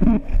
Mm-hmm.